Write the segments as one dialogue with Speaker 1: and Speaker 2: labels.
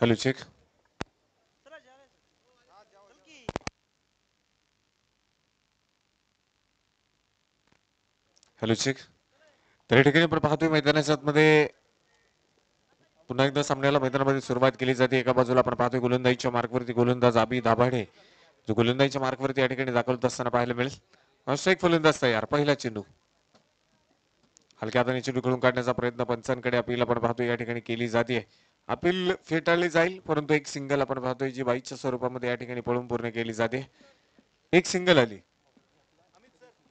Speaker 1: Hello check hello check तर या ठिकाणी आपण पाहतोय मैदानाच्या आतमध्ये पुन्हा एकदा सामन्याला मैदानामध्ये सुरुवात केली जाते. एका बाजूला आपण पाहतोय गोलंदाजीच्या मार्कवरती गोलंदाज आबी दाभाडे. जो गोलंदाजीच्या मार्कवरती या ठिकाणी दाखवत असताना पाहायला मिळेल. एक फलंदाज तयार पहिला चेंडू. हलक्या हाताने चेंडू खेळून काढण्याचा प्रयत्न पंचांकडे अपील आपण पाहतोय या ठिकाणी केली जाते. अपील फेटाळली जाईल परंतु एक सिंगल आपण पाहतोय जी बाईच्या स्वरूपामध्ये या ठिकाणी पळून पूर्ण केली जाते. एक सिंगल आली.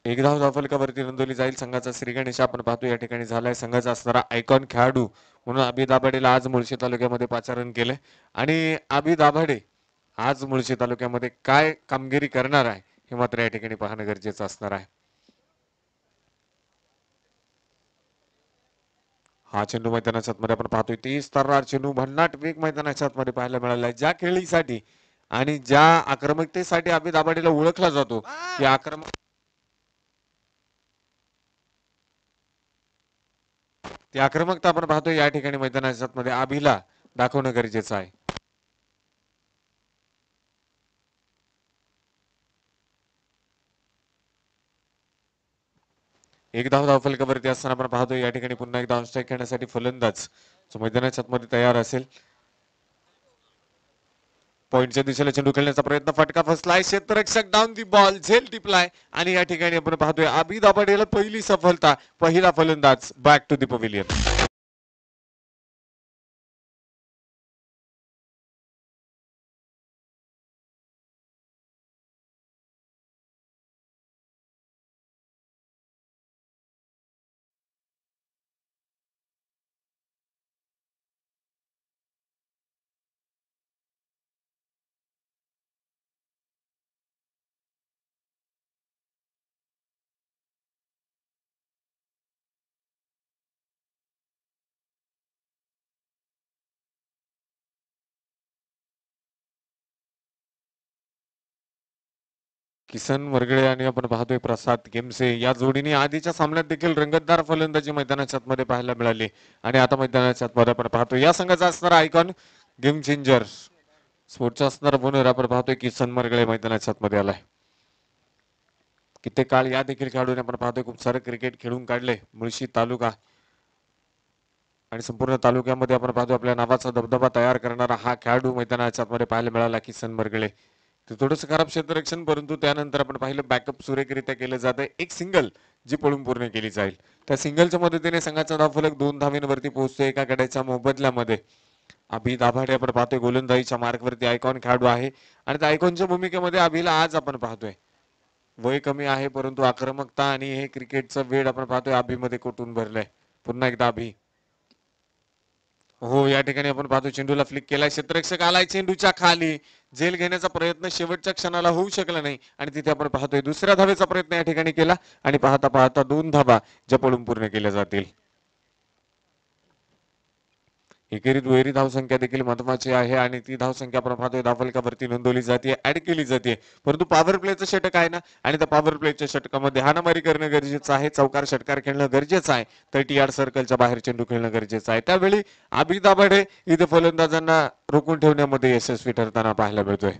Speaker 1: एक धाव धावफलकावरती नोंदवली जाईल संघाचा श्रीगणेश आपण पाहतो या ठिकाणी झालाय संघाचा असणारा आयकॉन खेळाडू. म्हणून अभि दाभाडेला आज मुळशी तालुक्यामध्ये पाचारण केलंय. आणि अभि दाभाडे आज मुळशी तालुक्यामध्ये काय कामगिरी करणार आहे हे मात्र या ठिकाणी पाहणं गरजेचं असणार आहे. हा चेंडू मैदानाच्या आतमध्ये आपण पाहतोय. तीस तर्रार चेंडू भन्नाट वेग मैदानाच्या आतमध्ये पाहायला मिळाला आहे ज्या खेळीसाठी आणि ज्या आक्रमकतेसाठी अभि दाभाडेला ओळखला जातो की आक्रमक ती आक्रमकता आपण पाहतोय या ठिकाणी मैदानाच्या आतमध्ये. आभीला दाखवणं गरजेचं आहे. एक धाव धावफलकावरती असताना आपण पाहतो या ठिकाणी पुन्हा एकदा ऑनस्ट्राईक खेळण्यासाठी फलंदाज जो मैदानाच्या आतमध्ये तयार असेल. पॉइंटच्या दिशेला चेंडू खेळण्याचा प्रयत्न फटका फसलाय क्षेत्ररक्षक डाऊन दी बॉल झेल टिपलाय. आणि या ठिकाणी आपण पाहतोय आबी दाबाडेला पहिली सफलता पहिला फलंदाज back to the pavilion Kisan Wargale आणि आपण पाहतोय प्रसाद गेमसे या जोडीने आधीच्या सामन्यात देखील रंगतदार फलंदाजी मैदानाच्या आतमध्ये पाहायला मिळाली. आणि आता मैदानाच्या आतमध्ये आपण पाहतो या संघाचा असणारा आयकॉन गेम चेंजर स्पोर्टचा असणारा बोनर आपण पाहतोय किसन मरगळे मैदानाच्या आतमध्ये आलाय. कित्येक काळ या देखील खेळाडूने आपण पाहतोय खूप सारे क्रिकेट खेळून काढले मुळशी तालुका. आणि संपूर्ण तालुक्यामध्ये आपण पाहतो आपल्या नावाचा दबदबा तयार करणारा हा खेळाडू मैदानाच्या आतमध्ये पाहायला मिळाला किसन मरगळे ते थोडंसं खराब क्षेत्ररक्षण परंतु त्यानंतर आपण पाहिलं बॅकअप सुरेखरित्या केलं जातं. एक सिंगल जी पळून पूर्ण केली जाईल. त्या सिंगलच्या मदतीने संघाचा धावफलक दोन धावेंवरती पोहोचतो एका गड्याच्या मोबदल्यामध्ये. अभि दाभाडे आपण पाहतोय गोलंदाजीच्या मार्गवरती आयकॉन खेळाडू आहे. आणि त्या आयकॉनच्या भूमिकेमध्ये अभिला आज आपण पाहतोय. वय कमी आहे परंतु आक्रमकता आणि हे क्रिकेटचं वेळ आपण पाहतोय अभिमध्ये कुठून भरलंय? पुन्हा एकदा अभि. हो या ठिकाणी आपण पाहतो चेंडूला फ्लिक केलाय. क्षेत्ररक्षक आलाय चेंडूच्या खाली. झेल घेण्याचा प्रयत्न शेवटच्या क्षणाला होऊ शकला नाही. आणि तिथे आपण पाहतोय दुसऱ्या धावेचा प्रयत्न या ठिकाणी केला. आणि पाहता पाहता दोन धाबा ज्या पळून पूर्ण केल्या जातील. एकेरी दुहेरी धावसंख्या देखील महत्वाची आहे आणि ती धावसंख्या आपण धावफलकावरती नोंदवली जाते ऍड केली जाते. परंतु पॉवर प्लेचं षटक आहे ना? आणि त्या पॉवर प्लेच्या षटकामध्ये हानामारी करणं गरजेचं आहे चौकार षटकार खेळणं गरजेचं आहे थर्टी यार्ड सर्कलच्या बाहेर चेंडू खेळणं गरजेचं आहे. त्यावेळी आबी दाभाडे इथे फलंदाजांना रोखून ठेवण्यामध्ये यशस्वी ठरताना पाहायला मिळतोय.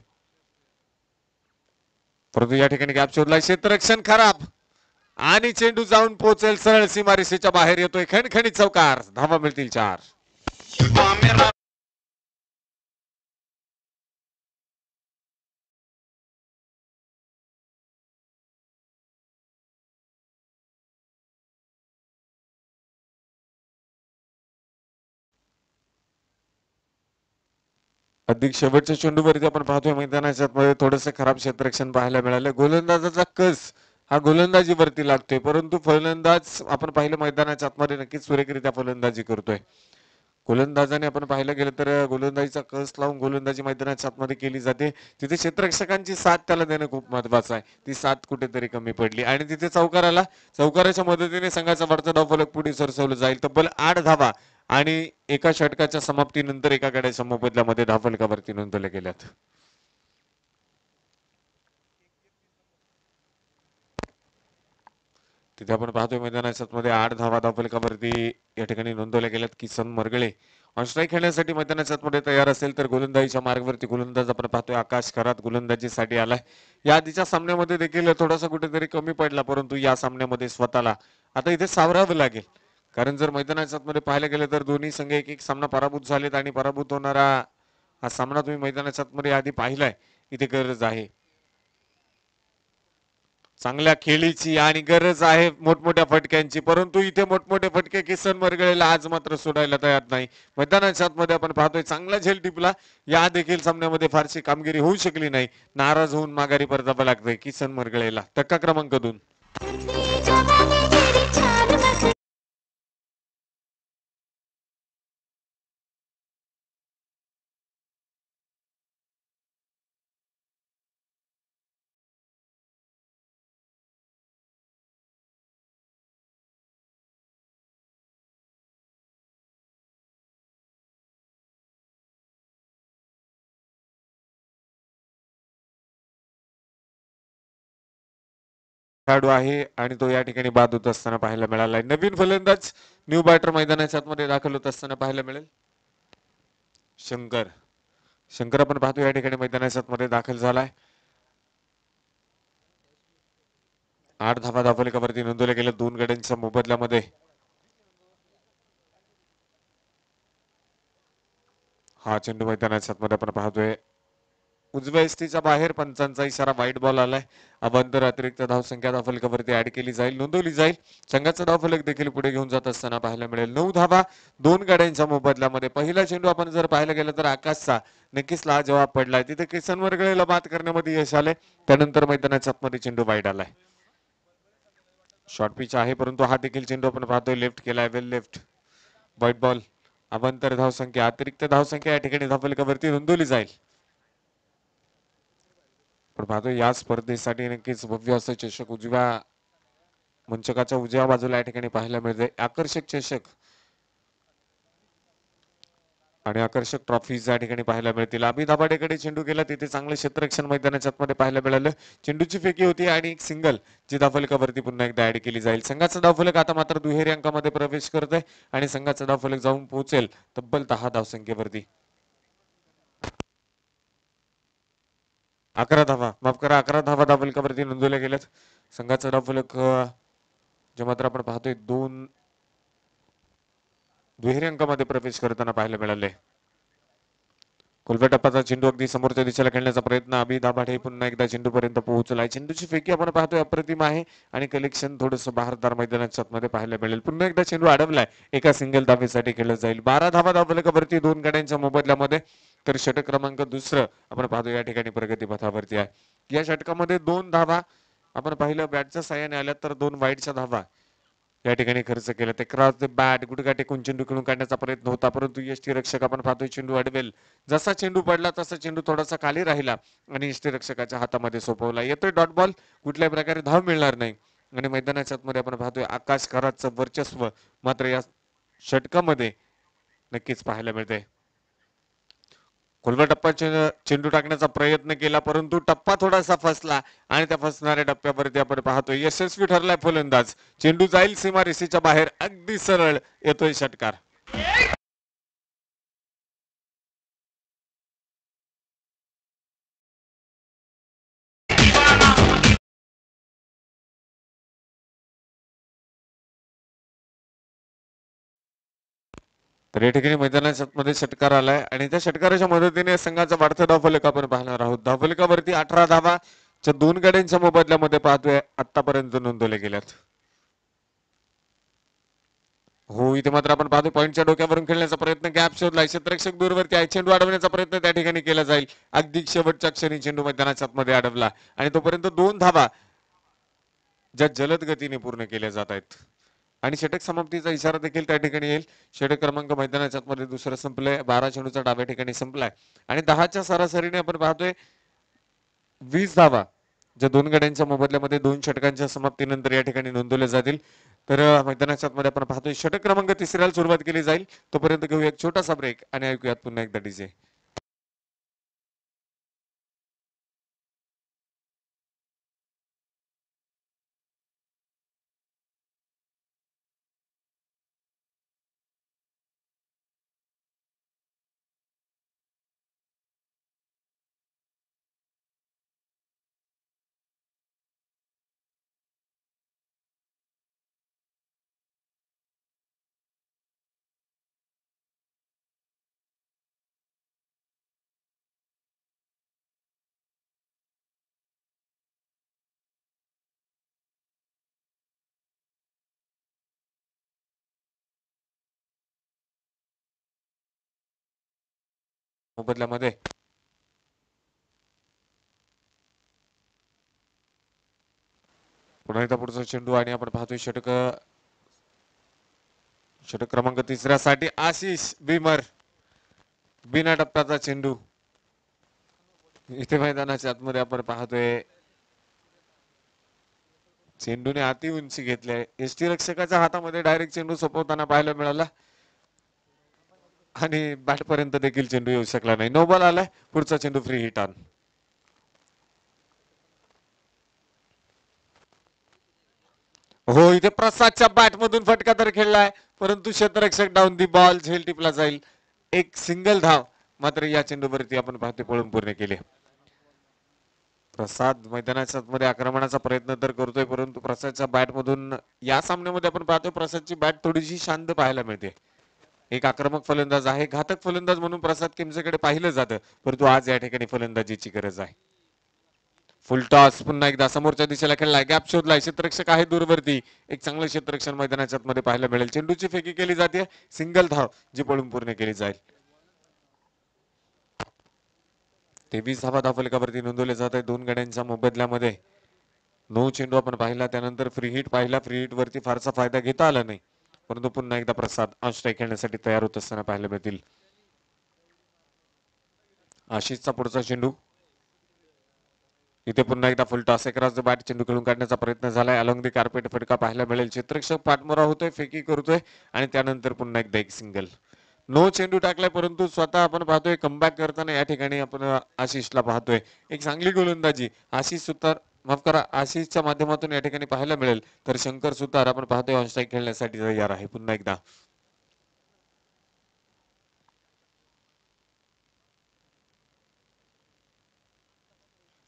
Speaker 1: परंतु या ठिकाणी गॅप शोधला क्षेत्ररक्षण खराब. आणि चेंडू जाऊन पोहोचेल सरळ सीमारेषेच्या बाहेर येतोय खणखणीत चौकार. धावा मिळतील चार. अधिक शेवटच्या चेंडूवरती आपण पाहतोय मैदानाच्या आतमध्ये थोडंसं खराब क्षेत्ररक्षण पाहायला मिळालं. गोलंदाजाचा कस हा गोलंदाजीवरती लागतोय परंतु फलंदाज आपण पाहिलं मैदानाच्या आतमध्ये नक्कीच सुरेखरित्या फलंदाजी करतोय. गोलंदाजाने आपण पाहिलं गेलं तर गोलंदाजीचा कस लावून गोलंदाजी मैदानाच्या आतमध्ये केली जाते. तिथे क्षेत्ररक्षकांची साथ त्याला देणं खूप महत्वाचं आहे. ती साथ कुठेतरी कमी पडली. आणि तिथे चौकाराला चौकाराच्या मदतीने संघाचा वरचा धावफलक पुढे सरसवलं जाईल. तब्बल आठ धावा आणि एका षटकाच्या समाप्तीनंतर एका गड्याच्या मोबदल्यामध्ये धावफलकावरती नोंदवल्या गेल्यात. तिथे आपण पाहतोय मैदानाच्या मध्ये आठ धावा धावफलकावरती या ठिकाणी नोंदवल्या गेल्यात किसन मरगळे. ऑनस्ट्राईक खेळण्यासाठी मैदानाच्या तयार असेल तर गोलंदाजीच्या मार्गावरती गोलंदाज आपण पाहतोय आकाश खरात गोलंदाजीसाठी आलाय. या आधीच्या सामन्यामध्ये देखील थोडासा कुठेतरी कमी पडला परंतु या सामन्यामध्ये स्वतःला आता इथे सावरावं लागेल. कारण जर मैदानाच्या आतमध्ये पाहायला गेलं तर दोन्ही संघ एक एक सामना पराभूत झालेत आणि पराभूत होणारा हा सामना तुम्ही मैदानाच्या आतमध्ये आधी पाहिलाय. इथे गरज आहे. चांगल्या खेळीची आणि गरज आहे मोठमोठ्या फटक्यांची परंतु इथे मोठमोठे फटके किसन मरगळेला आज मात्र सोडायला तयार नाही. मैदानाच्या आतमध्ये आपण पाहतोय चांगला झेल टिपला. या देखील सामन्यामध्ये फारशी कामगिरी होऊ शकली नाही. नाराज होऊन माघारी परतावं लागतंय किसन मरगळेला. टक्का क्रमांक दोन. खेळाडू आहे आणि तो या ठिकाणी बाद होत असताना पाहायला मिळालाय नवीन फलंदाज न्यू बॅटर मैदानाच्या आतमध्ये दाखल होत असताना पाहायला मिळेल. शंकर. शंकर आपण पाहतो या ठिकाणी मैदानाच्या आतमध्ये दाखल झालाय. आठ धावा धावलिकावरती नोंदवल्या गेल्या दोन गड्यांच्या मोबदल्यामध्ये. हा चेंडू मैदानाच्या आतमध्ये आपण पाहतोय. उजव्या इस्तीच्या बाहेर पंचांचा इशारा वाईट बॉल आलाय. अभंतर अतिरिक्त धावसंख्या धावफलकावरती ऍड केली जाईल नोंदवली जाईल. संघाचा धावफलक देखील पुढे घेऊन जात असताना पाहायला मिळेल. नऊ धावा दोन गाड्यांच्या मोबदल्यामध्ये. पहिला चेंडू आपण जर पाहायला गेलं तर आकाशचा. नक्कीच ला जवाब पडलाय. तिथे किसन वर्गळेला बाद करण्यामध्ये यश आलंय. त्यानंतर मैदानाच्या आतमध्ये चेंडू वाईट आलाय. शॉर्ट पिच आहे परंतु हा देखील चेंडू आपण पाहतोय. लेफ्ट केलाय वेल लेफ्ट व्हाईट बॉल अभंतर धावसंख्या अतिरिक्त धावसंख्या या ठिकाणी धावफलकावरती नोंदवली जाईल. पण पाहतो या स्पर्धेसाठी नक्कीच भव्य असं चषक उजव्या मंचकाच्या उजव्या बाजूला या ठिकाणी पाहायला मिळते आकर्षक चषक. आणि आकर्षक ट्रॉफीज या ठिकाणी पाहायला मिळतील. अभि दाभाडेकडे चेंडू गेला तिथे चांगलं क्षेत्ररक्षण मैदानाच्या आतमध्ये पाहायला मिळालं. चेंडूची फेकी होती आणि एक सिंगल जी धावफलकावरती पुन्हा एकदा ऍड केली जाईल. संघाचा धावफलक आता मात्र दुहेरी अंकामध्ये प्रवेश करत आहे आणि संघाचा धावफलक जाऊन पोहोचेल तब्बल दहा धावसंख्येवरती. अकरा धावा. माफ करा अकरा धावा दाफलकावरती नोंदवल्या गेल्यात. संघाचा दाफलक जे मात्र आपण पाहतोय दोन दुहेरी अंकामध्ये प्रवेश करताना पाहायला मिळाले कोलब्या टप्प्याचा चेंडू अगदी समोरच्या दिशेला खेळण्याचा प्रयत्न. अभि दाभाडे पुन्हा एकदा चेंडूपर्यंत पोहोचला पोहोचलाय चेंडूची फेकी आपण पाहतोय अप्रतिम आहे आणि कलेक्शन थोडस बहारदार मैदानाच्या आतमध्ये पाहायला मिळेल. पुन्हा एकदा चेंडू अडवलाय. एका सिंगल धावेसाठी खेळलं जाईल. बारा धावा धावफलकावरती दोन गाड्यांच्या मोबदल्यामध्ये. तर षटक क्रमांक दुसरं आपण पाहतो या ठिकाणी प्रगती पथावरती आहे. या षटकामध्ये दोन धावा आपण पाहिलं बॅटच्या साह्याने आल्या तर दोन वाईटच्या धावा. या ठिकाणी खर्च केला ते क्रॉस द बॅट गुडघा टेकून चेंडू खेळून काढण्याचा प्रयत्न होता परंतु यष्टीरक्षक आपण पाहतोय चेंडू अडवेल. जसा चेंडू पडला तसा चेंडू थोडासा खाली राहिला आणि यष्टीरक्षकाच्या हातामध्ये सोपवला. येतोय डॉट बॉल कुठल्याही प्रकारे धाव मिळणार नाही. आणि मैदानाच्या आतमध्ये आपण पाहतोय आकाश कराचं वर्चस्व मात्र या षटकामध्ये नक्कीच पाहायला मिळते खोलवा टप्पा चेंडू टाकण्याचा प्रयत्न केला परंतु टप्पा थोडासा फसला आणि त्या फसणाऱ्या टप्प्यावरती आपण पाहतोय यशस्वी ठरलाय फलंदाज. चेंडू जाईल सीमा बाहेर अगदी सरळ येतोय षटकार. तर या ठिकाणी मैदानाच्या मध्ये षटकार आलाय. आणि त्या षटकाराच्या मदतीने संघाचा वाढता धावफलक आपण पाहणार आहोत. धावफलकावरती अठरा धावाच्या दोन गाड्यांच्या मोबदल्यामध्ये पाहतोय आतापर्यंत नोंदवल्या गेल्यात. हो इथे मात्र आपण पाहतो पॉईंटच्या डोक्यावरून खेळण्याचा प्रयत्न. गॅप शोधला क्षेत्ररक्षक दूरवरती आहे. चेंडू अडवण्याचा प्रयत्न त्या ठिकाणी केला जाईल. अगदी शेवटच्या क्षणी चेंडू मैदानाच्या आतमध्ये अडवला. आणि तोपर्यंत दोन धावा ज्या जलद गतीने पूर्ण केल्या जात आहेत. आणि षटक समाप्तीचा इशारा देखील त्या ठिकाणी येईल. षटक क्रमांक मैदानाच्या आतमध्ये दुसरं संपलाय. बारा चेंडूचा डाव्या ठिकाणी संपलाय. आणि दहाच्या सरासरीने आपण पाहतोय वीस धावा ज्या दोन गड्यांच्या मोबदल्यामध्ये दोन षटकांच्या समाप्तीनंतर या ठिकाणी नोंदवल्या जातील. तर मैदानाच्या आतमध्ये आपण पाहतोय षटक क्रमांक तिसऱ्याला सुरुवात केली जाईल. तोपर्यंत घेऊया एक छोटासा ब्रेक आणि ऐकूयात पुन्हा एकदा डीजे मोबदल्यामध्ये. पुन्हा एकदा पुढचा चेंडू आणि आपण पाहतोय षटक षटक क्रमांक तिसऱ्यासाठी आशिष भीमर. बिना टप्प्याचा चेंडू. इथे मैदानाच्या आतमध्ये आपण पाहतोय चेंडूने अति उंची घेतली आहे. एसटी रक्षकाच्या हातामध्ये डायरेक्ट चेंडू सोपवताना पाहायला मिळाला. आणि बॅट पर्यंत देखील चेंडू येऊ शकला नाही. नो बॉल आलाय पुढचा चेंडू फ्री हिट ऑन हो इथे प्रसादच्या बॅट मधून फटका तर खेळलाय परंतु क्षेत्ररक्षक डाऊन दी बॉल झेल टिपला जाईल. एक सिंगल धाव मात्र या चेंडूवरती आपण पाहते पळून पूर्ण केले. प्रसाद मैदानाच्या मध्ये आक्रमणाचा प्रयत्न तर करतोय परंतु प्रसादच्या बॅट मधून या सामन्यामध्ये आपण पाहतोय प्रसादची बॅट थोडीशी शांत पाहायला मिळते. एक आक्रमक फलंदाज आहे घातक फलंदाज म्हणून प्रसाद किमसेकडे पाहिलं जातं परंतु आज या ठिकाणी फलंदाजीची गरज आहे. फुल टॉस पुन्हा एकदा समोरच्या दिशेला खेळलाय गॅप शोधलाय क्षेत्ररक्षक आहे दूरवरती. एक चांगलं क्षेत्ररक्षण मैदानाच्या मध्ये पाहायला मिळेल. चेंडूची फेकी केली जाते सिंगल धाव जी पळून पूर्ण केली जाईल. तेवीस धावा धाफलकावरती नोंदवले जात आहे दोन गड्यांच्या मोबदल्यामध्ये. नऊ चेंडू आपण पाहिला त्यानंतर फ्री हिट पाहिला फ्री हिट वरती फारसा फायदा घेता आला नाही. परंतु पुन्हा एकदा प्रसाद आश्रय खेळण्यासाठी तयार होत असताना पाहायला मिळतील. आशिषचा पुढचा चेंडू. इथे पुन्हा एकदा फुल टॉस एकराज बॅट चेंडू खेळून काढण्याचा प्रयत्न झालाय. अलंग दी कार्पेट फटका पाहायला मिळेल. क्षेत्रक्षक पाठमोरा होतोय फेकी करतोय आणि त्यानंतर पुन्हा एकदा एक सिंगल नो चेंडू टाकलाय परंतु स्वतः आपण पाहतोय कमबॅक करताना या ठिकाणी आपण आशिषला पाहतोय. एक चांगली गोलंदाजी. आशिष सुतार माफ करा आशिषच्या माध्यमातून या ठिकाणी पाहायला मिळेल. तर शंकर सुतार आपण पाहतोय ऑनस्ट्राईक खेळण्यासाठी तयार आहे. पुन्हा एकदा.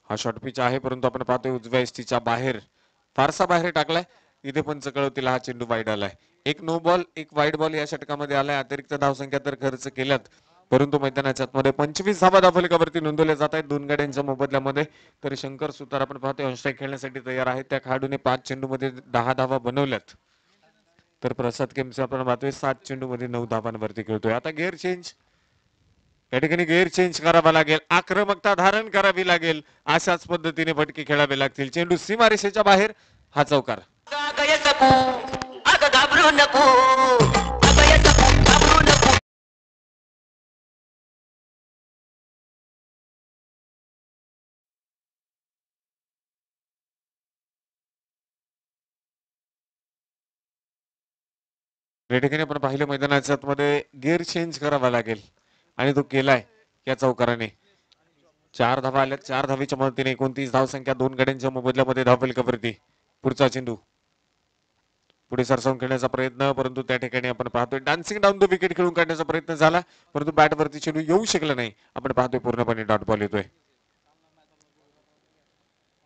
Speaker 1: हा शॉर्ट पिच आहे परंतु आपण पाहतोय उजव्या एसटीच्या बाहेर. फारसा बाहेर टाकलाय. इथे पण कळवतीला हा चेंडू वाईड आलाय. एक नो बॉल एक वाईड बॉल या षटकामध्ये आलाय. अतिरिक्त धावसंख्या तर खर्च केल्यात. परंतु मैदानाच्या आतमध्ये पंचवीस धावा दाफलकावरती नोंदवल्या जात आहेत. दोन गाड्यांच्या मोबदल्यामध्ये तर शंकर सुतार आपण पाहतोय ऑनस्ट्राईक खेळण्यासाठी तयार आहेत. त्या खेळाडूने पाच चेंडू मध्ये दहा धावा बनवल्यात. तर प्रसाद केमसे आपण पाहतोय सात चेंडू मध्ये नऊ धावांवरती खेळतोय. आता गेअर चेंज या ठिकाणी गेअर चेंज करावा लागेल. आक्रमकता धारण करावी लागेल. अशाच पद्धतीने फटके खेळावे लागतील. चेंडू सीमारेषेच्या बाहेर. हा चौकार.
Speaker 2: घाबरू नको. या
Speaker 1: ठिकाणी आपण पाहिलं मैदानाच्या आतमध्ये गेअर चेंज करावा लागेल. आणि तो केलाय या चौकाराने. चार धावा आल्या चार धावीच्या मदतीने एकोणतीस धाव संख्या दोन गड्यांच्या मोबदल्यामध्ये धावफलकावरती पुढचा चेंडू. पुढे सरसावून खेळण्याचा प्रयत्न परंतु त्या ठिकाणी आपण पाहतोय डान्सिंग डाऊन द विकेट खेळून काढण्याचा प्रयत्न झाला परंतु बॅटवरती चेंडू येऊ शकला नाही. आपण पाहतोय पूर्णपणे डॉट बॉल येतोय.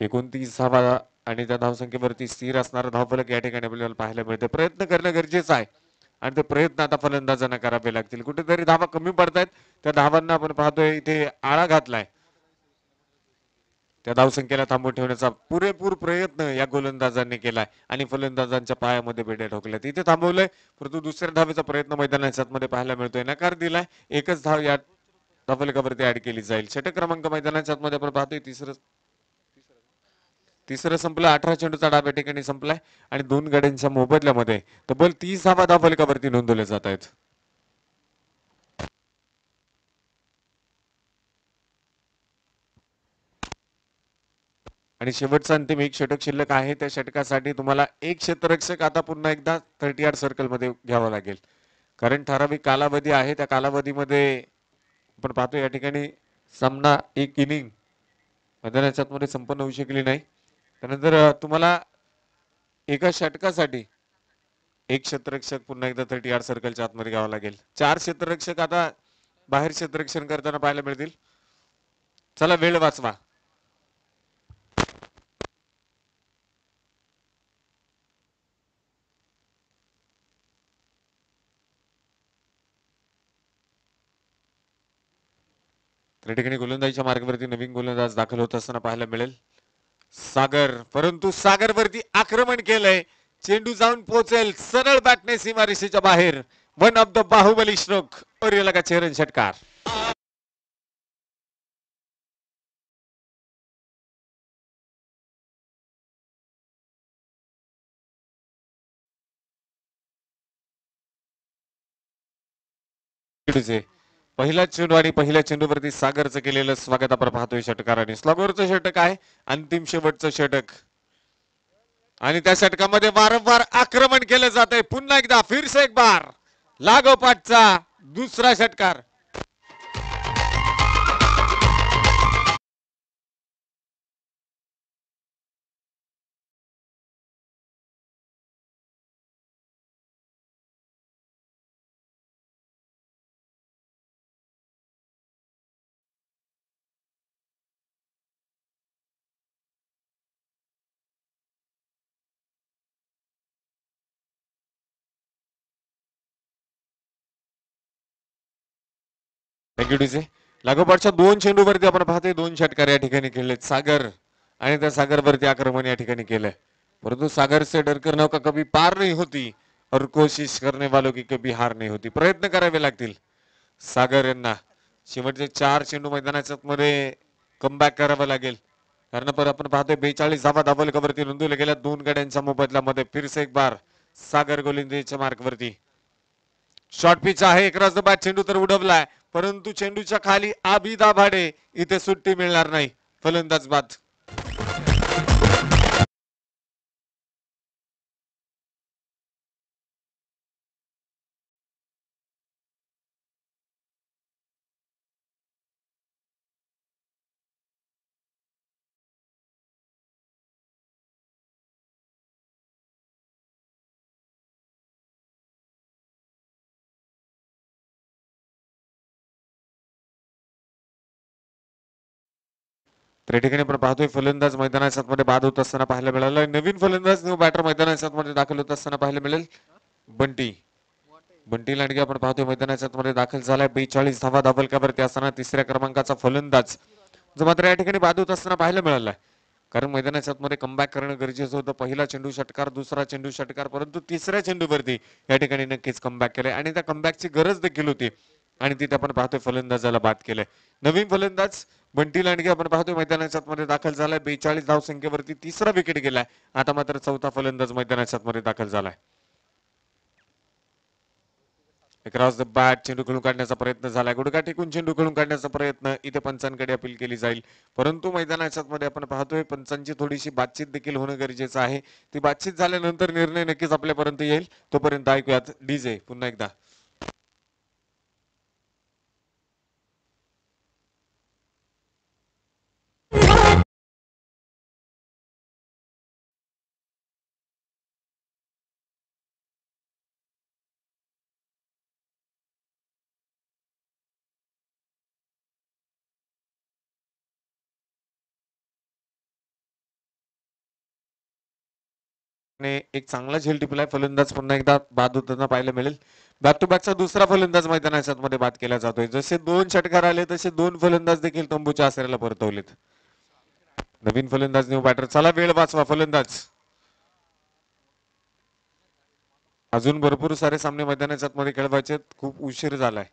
Speaker 1: एकोणतीस धावा आणि त्या धावसंख्येवरती स्थिर असणारा धावफलक या ठिकाणी आपल्याला पाहायला मिळतं प्रयत्न करणं गरजेचं आहे. आणि ते प्रयत्न आता फलंदाजांना करावे लागतील. कुठेतरी धावा कमी पडतायत. त्या धावांना आपण पाहतोय इथे आळा घातलाय. त्या धावसंख्येला थांबून ठेवण्याचा पुरेपूर प्रयत्न या गोलंदाजांनी केलाय. आणि फलंदाजांच्या पायामध्ये बेड्या ठोकल्या तिथे थांबवलंय. परंतु दुसऱ्या धावेचा प्रयत्न मैदानाच्या आतमध्ये पाहायला मिळतोय. नकार दिलाय. एकच धाव या धावफलकावरती ऍड केली जाईल. षटक क्रमांक मैदानाच्या आतमध्ये आपण पाहतोय तिसरं तिसरं संपलं अठरा चेंडूचा डाव्या ठिकाणी संपलाय आणि दोन गाड्यांच्या मोबदल्यामध्ये तब्बल तीस धावा धावफलकावरती नोंदवले जात आहेत. आणि शेवटचा अंतिम एक षटक शिल्लक आहे त्या षटकासाठी तुम्हाला एक क्षेत्ररक्षक आता पुन्हा एकदा थर्टी आर सर्कलमध्ये घ्यावा लागेल. कारण ठराविक कालावधी आहे त्या कालावधीमध्ये आपण पाहतो या ठिकाणी सामना एक इनिंग मैदानाच्या आतमध्ये संपन्न होऊ शकली नाही. त्यानंतर तुम्हाला एका षटकासाठी एक क्षेत्ररक्षक पुन्हा एकदा थर्टी आर सर्कलच्या आतमध्ये घ्यावा लागेल. चार क्षेत्ररक्षक आता बाहेर क्षेत्ररक्षण करताना पाहायला मिळतील. चला वेळ वाचवा. त्या ठिकाणी गोलंदाजीच्या मार्गावरती नवीन गोलंदाज दाखल होत असताना पाहायला मिळेल. सागर परंतु सागर वरती आक्रमण केलंय. चेंडू जाऊन पोहोचेल सरळ बॅटने सीमारेषेच्या बाहेर. वन ऑफ द बाहुबली श्लोक ओरियला का षटकार. चेंडूचे. पहिला चेंडू आणि पहिल्या चेंडूवरती सागरचं केलेलं स्वागत आपण पाहतोय षटकाराने स्लॉगरचं षटक आहे. अंतिम शेवटचं षटक. आणि त्या षटकामध्ये वारंवार आक्रमण केलं जात आहे पुन्हा एकदा फिरसे एक बार. लागोपाठचा दुसरा षटकार. थँक्यू लागोपाठच्या दोन चेंडूवरती आपण पाहतोय दोन षटकार या ठिकाणी खेळलेत. सागर आणि त्या सागरवरती आक्रमण या ठिकाणी केलंय. परंतु सागर से डर नौका कभी पार नाही होती और कोशिश करने वालों की कभी हार नाही होती. प्रयत्न करावे लागतील. सागर यांना शेवटचे चार चेंडू मैदानाच्या मध्ये कमबॅक करावं लागेल. कारण पर आपण पाहतोय बेचाळीस धावा धावलकावरती नोंदवल्या गेल्या दोन गड्यांच्या मोबदल्यामध्ये फिरसे एक बार सागर गोलिंदेच्या मार्कवरती. शॉर्ट पिच आहे. एक रस बाद चेंडू तर उडवलाय. परंतु चेंडूच्या खाली आबी दाभाडे इथे सुट्टी मिळणार नाही. फलंदाज बाद. तर या ठिकाणी आपण पाहतोय फलंदाज मैदानाच्या मध्ये बाद होत असताना पाहायला मिळाला. नवीन फलंदाज न्यू बॅटर मैदानाच्या मध्ये दाखल होत असताना पाहायला मिळेल बंटी. बंटी लांडगे आपण पाहतोय मैदानाच्या मध्ये दाखल झालाय. बेचाळीस धावा धावलकावरती असताना तिसऱ्या क्रमांकाचा फलंदाज. जो मात्र या ठिकाणी बाद होत असताना पाहायला मिळालाय. कारण मैदानाच्या मध्ये कमबॅक करणं गरजेचं होतं. पहिला चेंडू षटकार दुसरा चेंडू षटकार परंतु तिसऱ्या चेंडूवरती या ठिकाणी नक्कीच कमबॅक केलंय. आणि त्या कमबॅकची गरज देखील होती. आणि तिथे आपण पाहतोय फलंदाजाला बाद केलंय. नवीन फलंदाज बंटी लांडगे आपण पाहतोय मैदानाच्या मध्ये दाखल झालाय. बेचाळीस धाव संख्येवरती तिसरा विकेट गेलाय. आता मात्र चौथा फलंदाज मैदानाच्या मध्ये दाखल झालाय. क्रॉस द बॅट चेंडू खेळून काढण्याचा प्रयत्न झाला गुडघा टेकून चेंडू खेळून काढण्याचा प्रयत्न इथे पंचांकडे अपील केली जाईल. परंतु मैदानाच्या मध्ये आपण पाहतोय पंचांची थोडीशी बातचीत देखील होणं गरजेचं आहे. ती बातचीत झाल्यानंतर निर्णय नक्कीच आपल्यापर्यंत येईल. तोपर्यंत ऐकूयात डीजे पुन्हा एकदा. ने एक चांगला झेल टिपलाय. फलंदाज पुन्हा एकदा बाद होताना पाहायला मिळेल. बॅक टू बॅकचा दुसरा फलंदाज मैदानाच्या मध्ये बाद केला जातोय. जसे दोन षटकार आले तसे दोन फलंदाज देखील तंबूच्या आसऱ्याला परतवलेत. नवीन फलंदाज न्यू बॅटर चला वेळ वाचवा फलंदाज. अजून भरपूर सारे सामने मैदानाच्या मध्ये खेळवायचे खूप उशीर झालाय.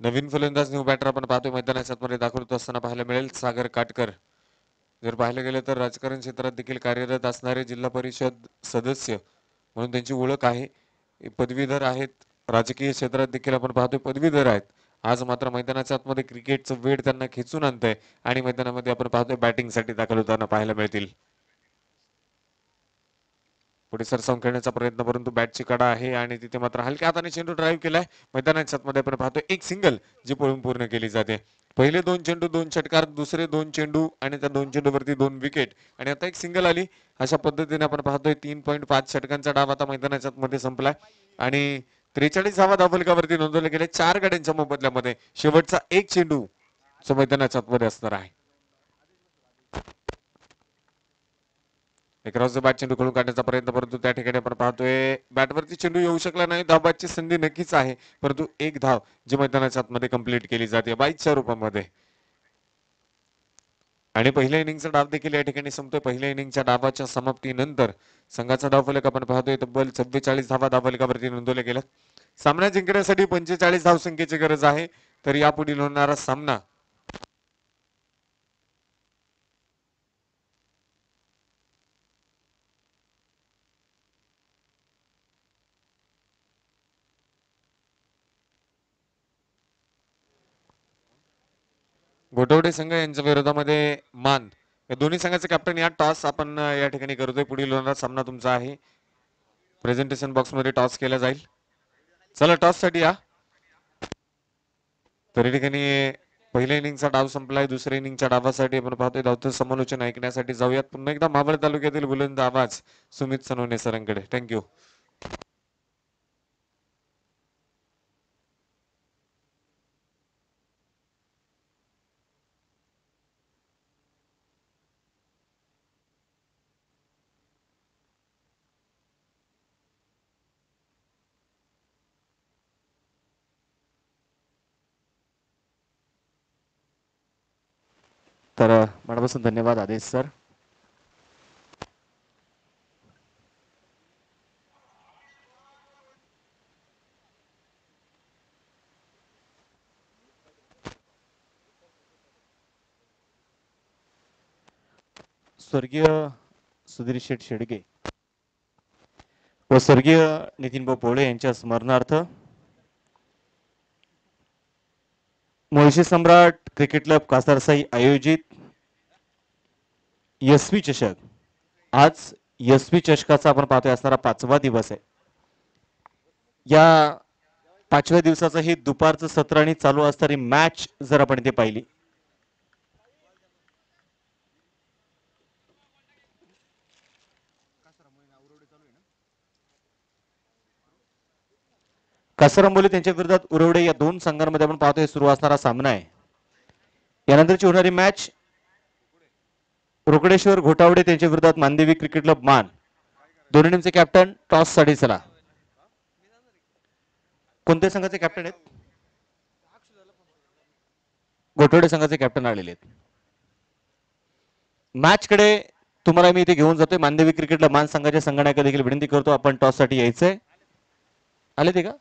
Speaker 1: नवीन फलंदाज न्यू बॅटर आपण पाहतो मैदानाच्या आतमध्ये दाखल होत असताना पाहायला मिळेल. सागर काटकर. जर पाहायला गेलं तर राजकारण क्षेत्रात देखील कार्यरत असणारे जिल्हा परिषद सदस्य म्हणून त्यांची ओळख आहे. हे पदवीधर आहेत. राजकीय क्षेत्रात देखील आपण पाहतोय पदवीधर आहेत. आज मात्र मैदानाच्या आतमध्ये क्रिकेटचं वेळ त्यांना खेचून आणतंय. आणि मैदानामध्ये आपण पाहतोय बॅटिंगसाठी दाखल होताना पाहायला मिळतील. पुढे सरसावून खेळण्याचा प्रयत्न परंतु बॅटची कडा आहे आणि तिथे मात्र हलक्या हाताने चेंडू ड्राईव्ह केलाय. मैदानाच्या आतमध्ये आपण पाहतो एक सिंगल जी पळून पूर्ण केली जाते. पहिले दोन चेंडू दोन षटकार दुसरे दोन चेंडू आणि त्या दोन चेंडूवरती दोन विकेट आणि आता एक सिंगल आली. अशा पद्धतीने आपण पाहतोय तीन पॉईंट पाच षटकांचा डाव आता मैदानाच्या मध्ये संपलाय. आणि त्रेचाळीस धावा धावलकावरती नोंदवले गेले चार गाड्यांच्या मोबदल्यामध्ये शेवटचा एक चेंडू जो मैदानाच्या मध्ये असणार आहे. एक क्रॉस बॅट चेंडू खेळून काढण्याचा प्रयत्न परंतु त्या ठिकाणी आपण पाहतोय बॅटवरती चेंडू येऊ शकला नाही. धावबाची संधी नक्कीच आहे. परंतु एक धाव जी मैदानाच्या आतमध्ये कंप्लीट केली जाते बाईकच्या रूपामध्ये. आणि पहिल्या इनिंगचा डाव देखील या ठिकाणी संपतोय. पहिल्या इनिंगच्या डावाच्या समाप्तीनंतर संघाचा डावफलक आपण पाहतोय. तब्बल सव्वेचाळीस धावा धावफलकावरती नोंदवल्या गेल्या सामना जिंकण्यासाठी पंचेचाळीस धावसंख्येची गरज आहे. तर यापुढील होणारा सामना घोटवडे संघ यांच्या विरोधामध्ये मान. या दोन्ही संघाचे कॅप्टन या टॉस आपण या ठिकाणी करतोय. पुढील होणारा सामना तुमचा आहे. प्रेझेंटेशन बॉक्समध्ये टॉस केला जाईल. चला टॉससाठी या. तर या ठिकाणी पहिल्या इनिंगचा डाव संपलाय. दुसऱ्या इनिंगच्या डावासाठी आपण पाहतोय धावतो समालोचन ऐकण्यासाठी जाऊयात. पुन्हा एकदा मावळ तालुक्यातील बुलंद आवाज सुमित सनोने सरांकडे. थँक्यू
Speaker 3: तर मनापासून धन्यवाद आदेश सर. स्वर्गीय सुधीर शेठ शेडगे व स्वर्गीय नितीनभाऊ पोळे यांच्या स्मरणार्थ मुळशी सम्राट क्रिकेट क्लब कासारसाई आयोजित यशवी चषक. आज यशवी चषकाचा आपण पाहतोय असणारा पाचवा दिवस आहे. या पाचव्या दिवसाचं हे दुपारचं सत्र आणि चालू असणारी मॅच जर आपण इथे पाहिली कासरंबोली त्यांच्या विरोधात उरवडे या दोन संघांमध्ये आपण पाहतोय सुरू असणारा सामना आहे. यानंतरची होणारी मॅच रोकडेश्वर घोटावडे त्यांच्या विरोधात मानदेवी क्रिकेट क्लब मान. दोन्ही टीमचे कॅप्टन टॉससाठी चला. कोणत्या संघाचे कॅप्टन आहेत? घोटावडे संघाचे कॅप्टन आलेले आहेत. मॅच कडे तुम्हाला मी इथे घेऊन जातोय. मानदेवी क्रिकेटला मान संघाच्या संघटनाकडे देखील विनंती करतो. आपण टॉससाठी यायचंय. आले ते का?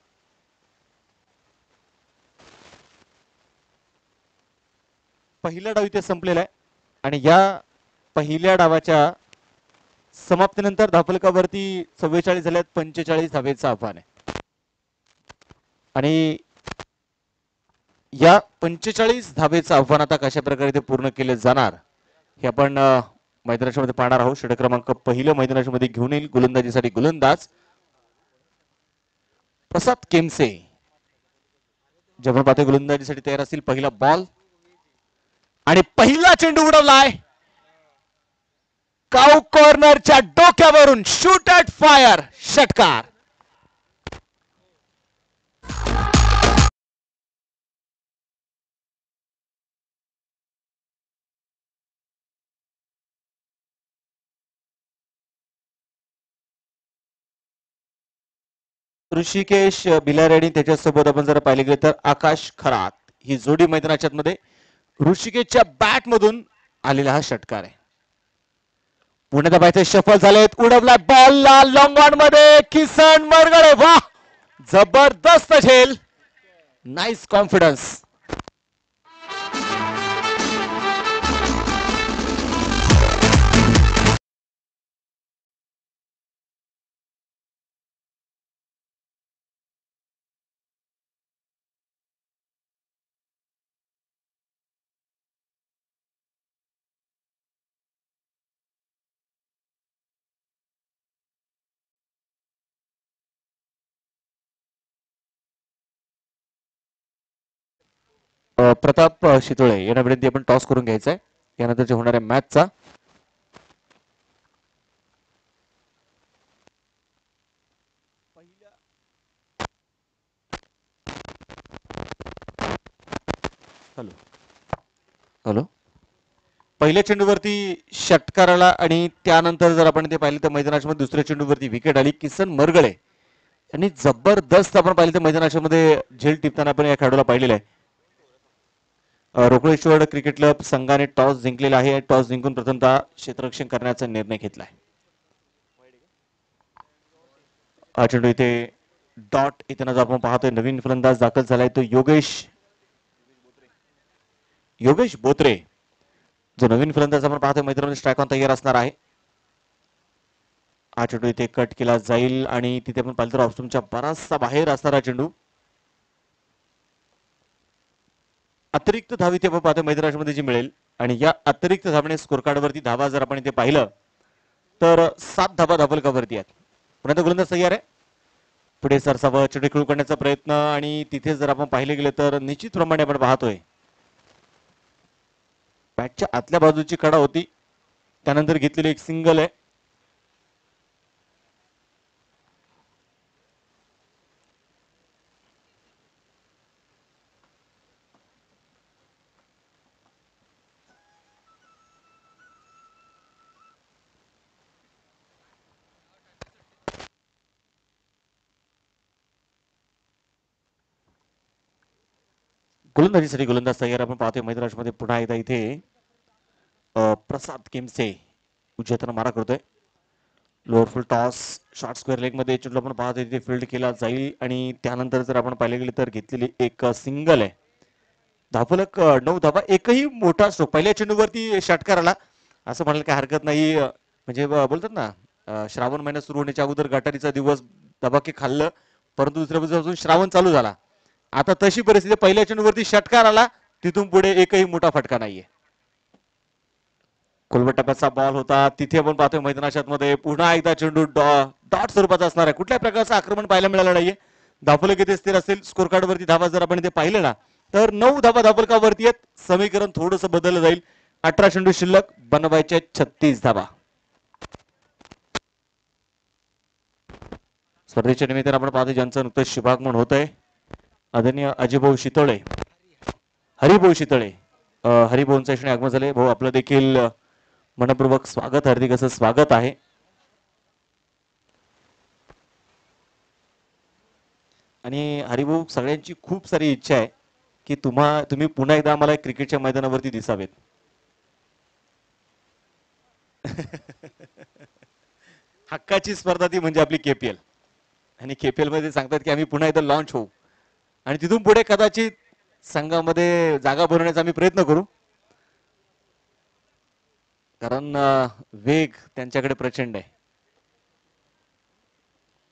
Speaker 3: पहिला डाव इथे संपलेला आहे. आणि या पहिल्या डावाच्या समाप्तीनंतर धापलकावरती चव्वेचाळीस झाल्यात पंचेचाळीस धावेचं आव्हान आहे. आणि या पंचेचाळीस धावेचं आव्हान आता कशा प्रकारे ते पूर्ण केले जाणार हे आपण अं, पाहणार आहोत. षटक क्रमांक पहिलं मैदानाच्या घेऊन येईल. गोलंदाजीसाठी गोलंदाज प्रसाद केमसे. जे पाते गोलंदाजीसाठी तयार असतील पहिला बॉल आणि पहिला चेंडू उडवलाय. काऊ कॉर्नरच्या डोक्यावरून शूट ॲट फायर षटकार. ऋषिकेश बिलारेडी त्याच्यासोबत आपण जर पाहिले गेले तर आकाश खरात. ही जोडी मैदानाच्या मध्ये ऋषिकेशच्या बॅट मधून आलेला हा षटकार आहे. पुणे दाबायचे सफल झालेत. उडवला बॉलला लॉंग ऑनमध्ये. किसन मरगडे वा जबरदस्त झेल नाईस कॉन्फिडन्स प्रताप शितोळे यांना विनंती आपण टॉस करून घ्यायचा आहे. यानंतरच्या होणाऱ्या मॅचचा हॅलो. हॅलो. पहिल्या चेंडूवरती षटकाराला आणि त्यानंतर जर आपण ते पाहिलं तर मैदानाच्या मध्ये दुसऱ्या चेंडूवरती विकेट आली किसन मरगळे. यांनी जबरदस्त आपण पाहिलं तर मैदानाच्या मध्ये झेल टिपताना आपण या खेळाडूला पाहिलेलं आहे. रोकडेश्वर क्रिकेट क्लब संघाने टॉस जिंकलेला आहे. टॉस जिंकून प्रथमतः क्षेत्ररक्षण करण्याचा निर्णय घेतलाय. हा चेंडू इथे डॉट इथं आपण पाहतोय. नवीन फलंदाज दाखल झालाय तो योगेश योगेश बोत्रे. जो नवीन फलंदाज आपण पाहतोय मैत्रिणी स्ट्राईक ऑन तयार असणार आहे. हा चेंडू इथे कट केला जाईल आणि तिथे आपण पाहिलं तर ऑप्शनच्या बराचसा बाहेर असणारा चेंडू.
Speaker 1: अतिरिक्त धावी ते पाहतो मैदानामध्ये जी मिळेल आणि या अतिरिक्त धावणे स्कोरकार्डवरती धावा जर आपण इथे पाहिलं तर सात धावा धावलकावरती आहेत. परंतु एकदा गोलंदाज तयार आहे. पुढे सरसावं चेंडू खेळू करण्याचा प्रयत्न आणि तिथे जर आपण पाहिले गेले तर निश्चितप्रमाणे आपण पाहतोय. बॅटच्या आतल्या बाजूची कडा होती. त्यानंतर घेतलेली एक सिंगल आहे. गोलंदाजीसाठी गोलंदाज तयार आपण पाहतोय. मैदानामध्ये पुन्हा एकदा इथे प्रसाद केमसे उजव्या मारा करतोय. Lower full toss short square लेगमध्ये चेंडू आपण पाहतोय तिथे फील्ड केला जाईल. आणि त्यानंतर जर आपण पाहिले गेले तर घेतलेली एक सिंगल आहे. धापलक नऊ धाबा एकही मोठा स्ट्रोक पहिल्या चेंडूवरती षटकार आला असं म्हणायला काही हरकत नाही. म्हणजे बोलतात ना श्रावण महिना सुरू होण्याच्या अगोदर गटारीचा दिवस दबाके खाल्लं. परंतु दुसऱ्या बाजूपासून श्रावण चालू झाला. आता तशी परिस्थिती पहिल्या चेंडूवरती षटकार आला तिथून पुढे एकही मोठा फटका नाहीये. कोलबट बॉल होता. तिथे आपण पाहतोय मैदानाच्या मध्ये पुन्हा एकदा चेंडू डॉट स्वरूपाचा असणार आहे. कुठल्या प्रकारचं आक्रमण पाहायला मिळालं नाहीये. धावफलक स्थिर असेल स्कोर कार्ड वरती धावा जर आपण इथे पाहिले ना तर नऊ धावा धापलकावरती आहेत. समीकरण थोडस बदललं जाईल. अठरा चेंडू शिल्लक बनवायचे छत्तीस धावा. स्पर्धेच्या निमित्तानं आपण पाहतो ज्यांचं नुकतं शुभागमन होत आहे आदरणीय अजिभाऊ शितोळे. हरिभाऊ शितोळे. हरिभाऊंच्या क्षणी आगमन झाले भाऊ आपलं देखील मनपूर्वक स्वागत हार्दिक असं स्वागत आहे. आणि हरिभाऊ सगळ्यांची खूप सारी इच्छा आहे की तुम्हा तुम्ही पुन्हा एकदा आम्हाला क्रिकेटच्या मैदानावरती दिसावेत. हक्काची स्पर्धा ती म्हणजे आपली केपीएल आणि केपीएलमध्ये सांगतात की आम्ही पुन्हा एकदा लॉन्च होऊ. आणि तिथून पुढे कदाचित संघामध्ये जागा भरवण्याचा आम्ही प्रयत्न करू. कारण वेग त्यांच्याकडे प्रचंड आहे.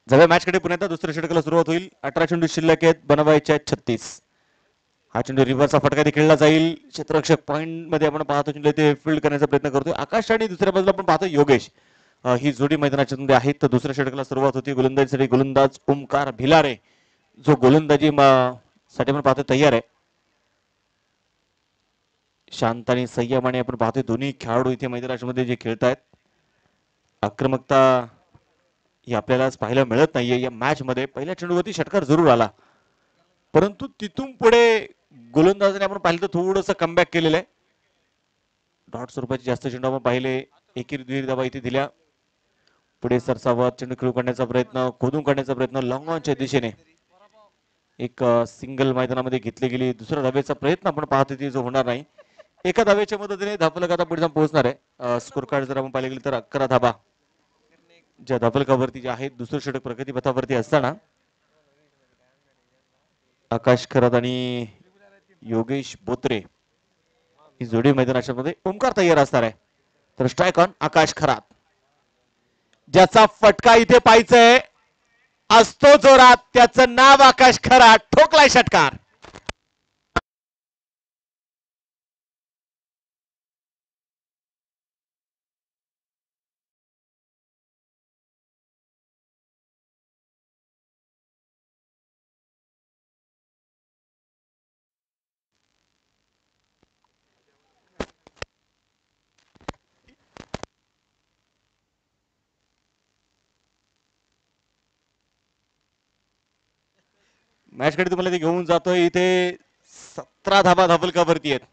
Speaker 1: जव्या मॅचकडे कडे दुसऱ्या षटकाला सुरुवात होईल. अठरा चेंडू शिल्लक आहेत. बनवायचे आहेत छत्तीस. हा चेंडू रिव्हरचा फटका देखील खेळला जाईल. क्षेत्ररक्षक पॉईंटमध्ये आपण पाहतो चेंडू ते फील्ड करण्याचा प्रयत्न करतोय. आकाश आणि दुसऱ्या बाजूला आपण पाहतो योगेश. ही जोडी मैदानाच्या आहेत. तर दुसऱ्या षटकाला सुरुवात होती. गोलंदाजीसाठी गोलंदाज ओमकार भिलारे. जो गोलंदाजी साठी आपण पाहतोय तयार आहे. शांत आणि संयमाने आपण पाहतोय दोन्ही खेळाडू इथे मैदानामध्ये जे खेळतायत. आक्रमकता ही आपल्याला पाहायला मिळत नाहीये. या मॅच मध्ये पहिल्या चेंडूवरती षटकार जरूर आला. परंतु तिथून पुढे गोलंदाजाने आपण पाहिलं तर थोडंसं कमबॅक केलेलं आहे. डॉट स्वरूपाचे जास्त चेंडू आपण पाहिले. एकेरी दुहेरी धावा इथे दिल्या. पुढे सरसावत चेंडू खेळू करण्याचा प्रयत्न खोदून काढण्याचा प्रयत्न लॉंग ऑनच्या दिशेने. एक सिंगल मैदानामध्ये घेतली गेली. दुसऱ्या धाब्याचा प्रयत्न आपण पाहतो ती जो होणार नाही. एका धाब्याच्या मदतीने धापलक आता पुढे जाऊन पोहोचणार आहे. स्कोर कार्ड जर आपण पाहिले गेले तर अकरा धाबा. ज्या धापलकावरती जे आहेत दुसरं षटक प्रगतीपथावरती असताना आकाश खरात आणि योगेश बोत्रे ही जोडी मैदानाच्या मध्ये ओंकार तयार असणार आहे. तर स्ट्रायक ऑन आकाश खरात. ज्याचा फटका इथे पाहायचंय असतो जोरात त्याचं नाव आकाश खरा ठोकलाय षटकार. मॅच कडे तुम्हाला ते घेऊन जातोय. इथे सतरा धाबा धाबलकावरती आहेत.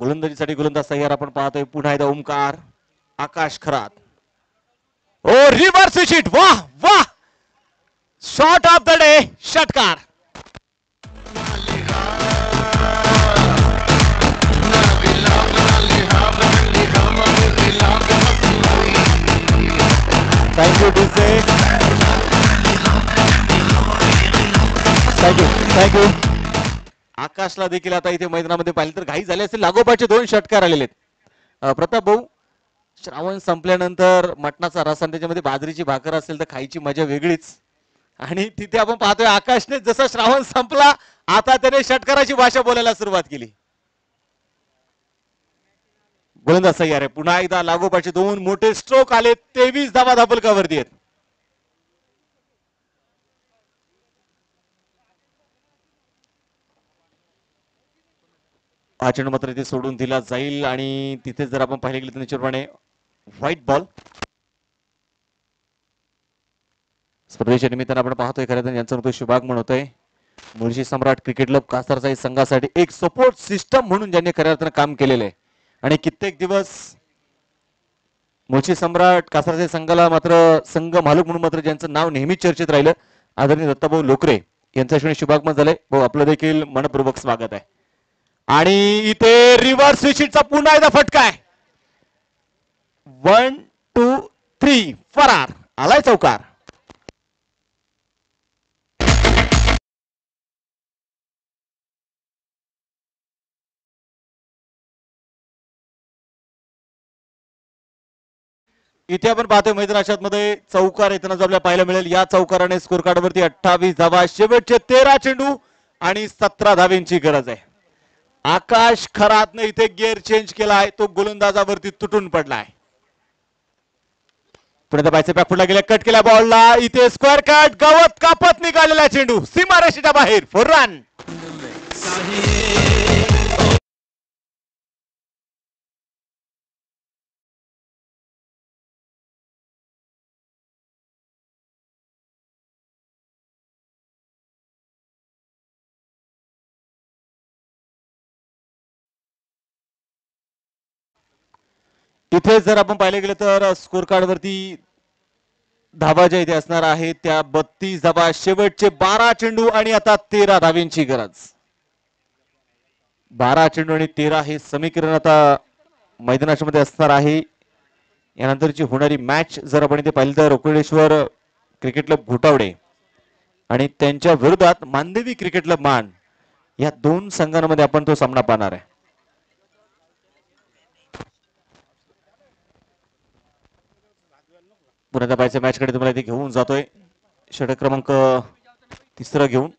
Speaker 1: गोलंदाजीसाठी गोलंदाज तयार आपण पाहतोय. पुन्हा एकदा ओमकार आकाश खरात. ओ रिव्हर्स शीट वाह वाह. शॉट ऑफ द डे षटकार. Thank you you thank you thank you आकाशला देखील आता इथे मैदानामध्ये पाहिलं तर घाई झाले असेल. लागोपाठचे दोन षटकार आलेले आहेत. प्रताप भाऊ श्रावण संपल्यानंतर मटणाचा रस आणि त्याच्यामध्ये बाजरीची भाकर असेल तर खायची मजा वेगळीच. आणि तिथे आपण पाहतोय आकाशने जसा श्रावण संपला आता त्याने षटकाराची भाषा बोलायला सुरुवात केली. गोलंदाज सय्यार आहे. पुन्हा एकदा लागोपाठचे दोन मोठे स्ट्रोक आले. तेवीस धावा धापलकावरती आहेत. हा चेंडू मात्र इथे सोडून दिला जाईल आणि तिथे जर आपण पाहिले गेले तर निश्चितपणे व्हाईट बॉल स्पर्धेच्या निमित्तानं आपण पाहतोय खरं तर यांचं ऋतू शुभागमन मुळशी सम्राट क्रिकेट क्लब कासारसाई संघासाठी एक सपोर्ट सिस्टम म्हणून ज्यांनी खऱ्या अर्थानं काम केलेलं आहे. आणि कित्येक दिवस मुळशी सम्राट कासारचे संघाला मात्र संघ मालक म्हणून मात्र ज्यांचं नाव नेहमीच चर्चेत राहिलं आदरणीय दत्ताभाऊ लोकरे यांच्या श्रेणी शुभागमन झालंय. भाऊ आपलं देखील मनपूर्वक स्वागत आहे. आणि इथे रिव्हर्स स्विचिटचा पुन्हा एकदा फटका आहे. वन टू थ्री फरार. आलाय चौकार. इथे आपण पाहतोय मैदानाशात मध्ये चौकार येताना आपल्याला पाहायला मिळेल या चौकाराने स्कोर कार्डवरती अठ्ठावीस धावा शेवटचे तेरा चेंडू आणि सतरा धावेंची गरज आहे. आकाश खरातने इथे गिअर चेंज केला आहे तो गोलंदाजावरती तुटून पडलाय. पुढे बायचे बॅक फुटला गेल्या कट केल्या बॉलला इथे स्क्वेअर कट गवत कापत निघालेला चेंडू सीमारेषेच्या बाहेर फोर रन इथे जर आपण पाहिले गेलं तर स्कोर कार्ड वरती ज्या इथे असणार आहे त्या बत्तीस धाबा शेवटचे बारा चेंडू आणि आता तेरा धावेंची गरज. बारा चेंडू आणि तेरा हे समीकरण आता मैदानाच्या मध्ये असणार आहे. यानंतरची होणारी मॅच जर आपण इथे पाहिली तर रोकडेश्वर क्रिकेट क्लब घोटावडे आणि त्यांच्या विरोधात मानदेवी क्रिकेट क्लब मान या दोन संघांमध्ये आपण तो सामना पाहणार आहे. पुन्हा पाहिजे मॅचकडे तुम्हाला इथे घेऊन जातोय. षटक क्रमांक तिसरं घेऊन.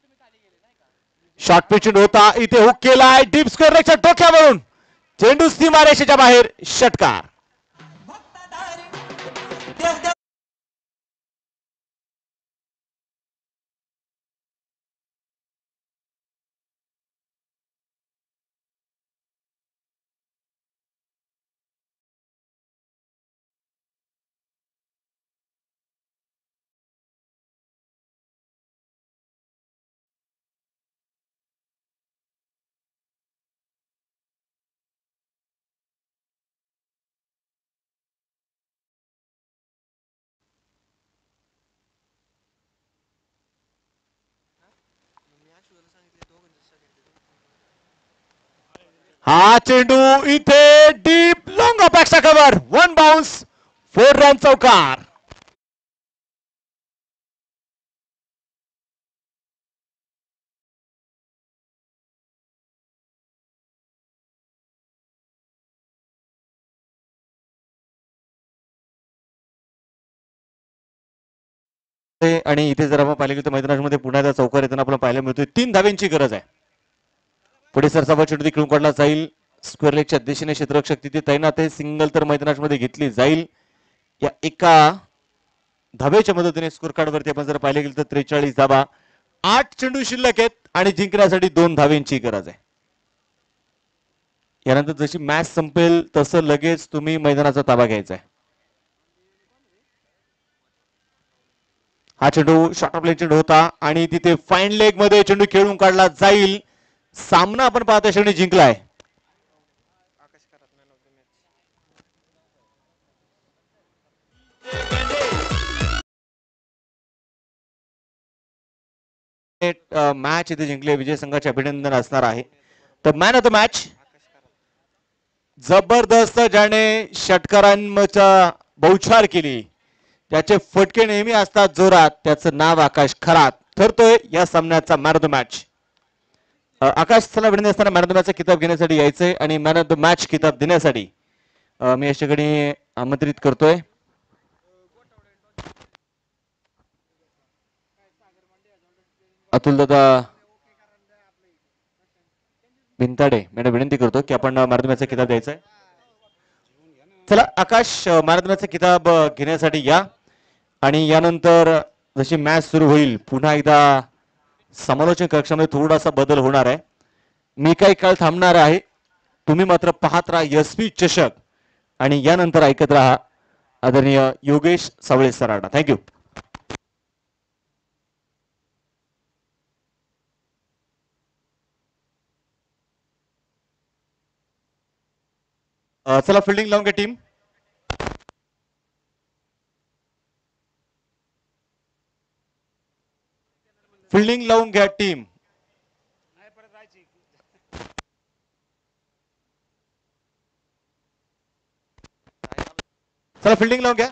Speaker 1: शॉर्ट पिच होता. इथे हुक केलाय. डीप स्क्वेअर रेच्या डोक्यावरून. चेंडू सीमारेषेच्या बाहेर. षटकार. हा चेंडू इथे डीप लॉंग अपेक्षा cover one bounce four run चौकार. ते आणि इथे जर आपण पाहिले की तर मैदानामध्ये पुण्याचा चौकार येताना आपल्याला पाहायला मिळतोय. तीन धाव्यांची गरज आहे. पुढे सरसावा चेंडू खेळून काढला जाईल. स्क्वेअर लेगच्या दिशेने क्षेत्ररक्षक तिथे तैनात आहे. सिंगल तर मैदानामध्ये घेतली जाईल. या एका धावेच्या मदतीने स्कोर कार्डवरती आपण जर पाहिले गेलं तर त्रेचाळीस धाबा आठ चेंडू शिल्लक आहेत आणि जिंकण्यासाठी दोन धावेंची गरज आहे. यानंतर जशी मॅच संपेल तसं लगेच तुम्ही मैदानाचा ताबा घ्यायचा आहे. हा चेंडू शॉर्ट ऑफ चेंडू होता आणि तिथे फाईन लेगमध्ये चेंडू खेळून काढला जाईल. सामना आपण पाहता शेवटी जिंकलाय. मॅच इथे जिंकले. विजय संघाचे अभिनंदन असणार आहे. तर मॅन ऑफ द मॅच जबरदस्त ज्याने षटकारांचा बौछार केली. त्याचे फटके नेहमी असतात जोरात. त्याचं नाव आकाश खरात. ठरतोय या सामन्याचा man of the match Akash चला विनंती असताना मॅन ऑफ द मॅचचा किताब घेण्यासाठी यायचंय आणि मॅन ऑफ द मॅच किताब देण्यासाठी मी याच्याकडे ठिकाणी आमंत्रित करतोय. अतुल दादा भिंताडे मी विनंती करतो की आपण मॅरेथॉनचा किताब द्यायचा आहे चला आकाश मॅरेथॉनचा किताब घेण्यासाठी या. आणि यानंतर जशी मॅच सुरू होईल पुन्हा एकदा समालोचन कक्षामध्ये थोडासा बदल होणार आहे. मी काही काळ थांबणार आहे. तुम्ही मात्र पाहत राहा यशवी चषक. आणि यानंतर ऐकत राहा आदरणीय योगेश सावळे सराडा थँक्यू चला फिल्डिंग लावून घ्या टीम फिल्डिंग लावून घ्या टीम. चला फिल्डिंग लावून घ्या.